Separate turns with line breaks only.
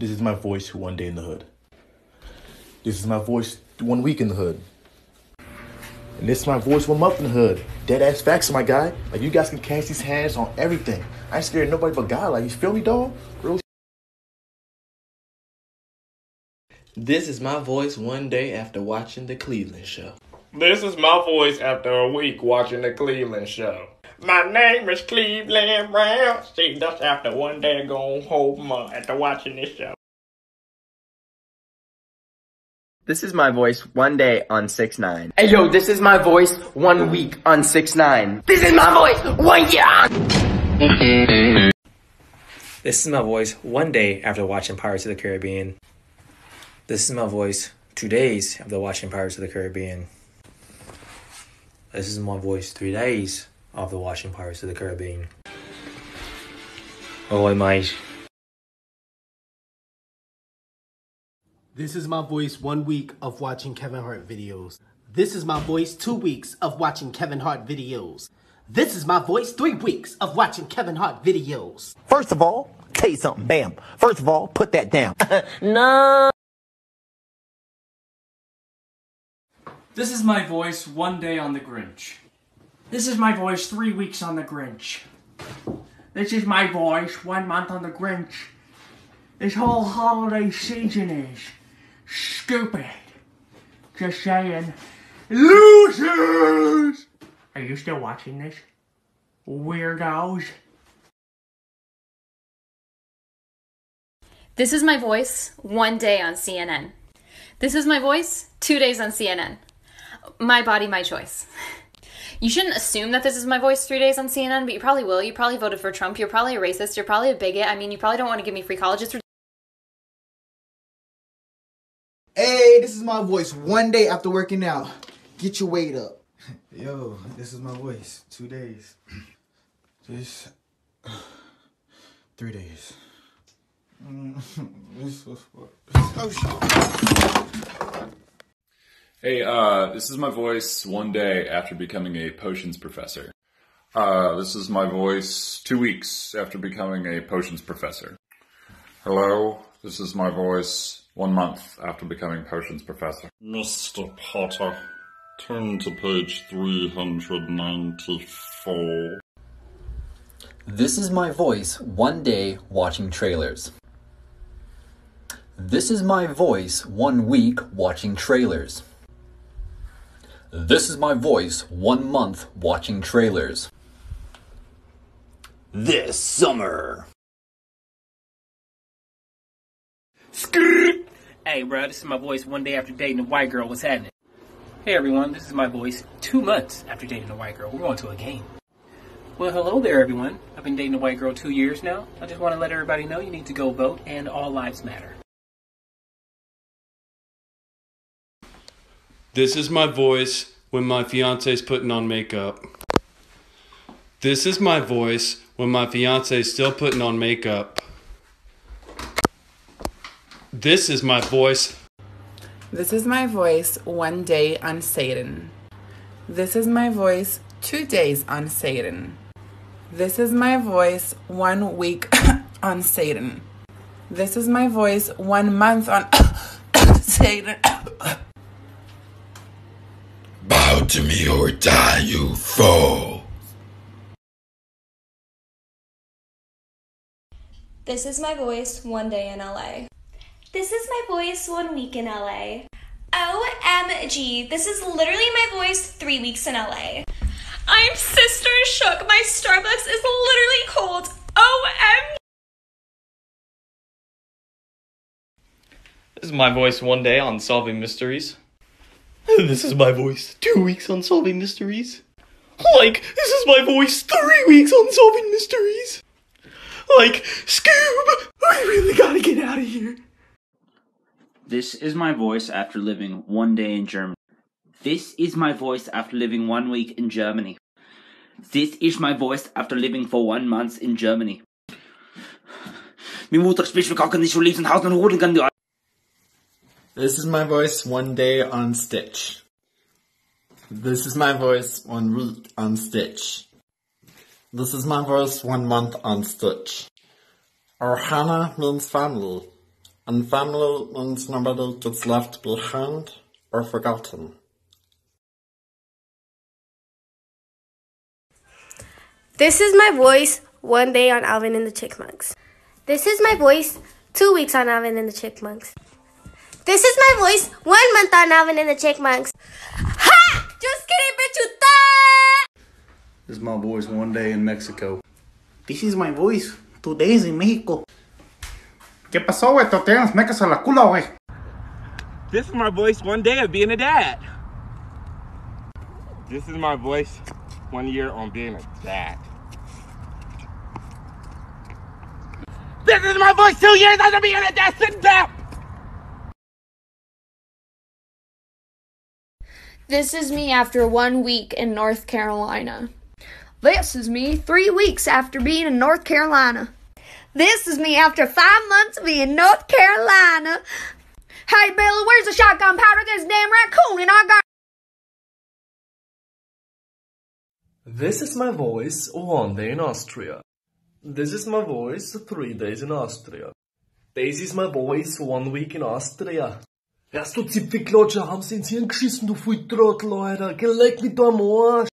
This is my voice one day in the hood. This is my voice one week in the hood. And this is my voice one month in the hood. Dead ass facts, my guy. Like you guys can cast these hands on everything. I ain't scared of nobody but God. Like you feel me, dog? Real
This is my voice one day after watching the Cleveland show.
This is my voice after a week watching the Cleveland show. My name is Cleveland Brown. See, that's after one day going home month after watching this show.
This is my voice one day on 6 9 Hey yo, this is my voice one week on 6 9 This is my voice one year on
This is my voice one day after watching Pirates of the Caribbean. This is my voice two days after watching Pirates of the Caribbean. This is my voice three days after watching Pirates of the Caribbean. Oh, mate.
This is my voice one week of watching Kevin Hart videos. This is my voice two weeks of watching Kevin Hart videos. This is my voice three weeks of watching Kevin Hart videos.
First of all, tell you something, bam. First of all, put that down. no.
This is my voice one day on the Grinch. This is my voice three weeks on the Grinch. This is my voice one month on the Grinch. This whole holiday season is stupid. Just saying. Losers! Are you still watching this? Weirdos.
This is my voice one day on CNN. This is my voice two days on CNN. My body, my choice. You shouldn't assume that this is my voice three days on CNN, but you probably will. You probably voted for Trump. You're probably a racist. You're probably a bigot. I mean, you probably don't want to give me free college. It's
Hey, this is my voice one day after working out. Get your weight up.
Yo, this is my voice. Two days. This. Three days. this was what? Oh shit.
Hey, uh, this is my voice one day after becoming a potions professor. Uh, this is my voice two weeks after becoming a potions professor. Hello, this is my voice one month after becoming potions professor.
Mr. Potter, turn to page 394.
This is my voice one day watching trailers. This is my voice one week watching trailers. This is my voice one month watching trailers.
This summer.
Skrrr. Hey, bro, this is my voice one day after dating a white girl. What's happening? Hey, everyone, this is my voice two months after dating a white girl. We're going to a game. Well, hello there, everyone. I've been dating a white girl two years now. I just want to let everybody know you need to go vote, and all lives matter.
This is my voice when my fiance's putting on makeup. This is my voice when my fiance's still putting on makeup. This is my voice.
This is my voice one day on Satan. This is my voice two days on Satan. This is my voice one week on Satan. This is my voice one month on Satan.
Bow to me or die, you foe.
This is my voice one day in LA. This is my voice one week in LA. OMG, this is literally my voice three weeks in LA. I'm sister shook. My Starbucks is literally cold. OMG.
This is my voice one day on solving mysteries. This is my voice two weeks on solving mysteries. Like, this is my voice three weeks on solving mysteries. Like, Scoob, we really gotta get out of here.
This is my voice after living one day in Germany. This is my voice after living one week in Germany. This is my voice after living for one month in Germany. Min Mutter spricht mir gar nicht.
This is my voice one day on Stitch. This is my voice one week on Stitch. This is my voice one month on Stitch. Ohana means family. and family means nobody gets left behind or forgotten.
This is my voice one day on Alvin and the Chipmunks. This is my voice two weeks on Alvin and the Chipmunks. This is my voice one month on Alvin and the Chipmunks. Ha! Just kidding, bichuta!
This is my voice one day in Mexico.
This is my voice two days in Mexico. ¿Qué pasó, güey? Te tienes mecas a la culo, güey.
This is my voice one day of being a dad. This is my voice one year on being a dad. This is my voice two years after being a dad. Sit down.
This is me after one week in North Carolina. This is me three weeks after being in North Carolina. This is me after five months of being in North Carolina. Hey, Billy, where's the shotgun powder? There's a damn raccoon in our garden.
This is my voice one day in Austria. This is my voice three days in Austria. This is my voice one week in Austria. Erst du Zipfelklatscher, haben sie ins Hirn geschissen, du Volltrottel, Alter. Geleck mit deinem Arsch.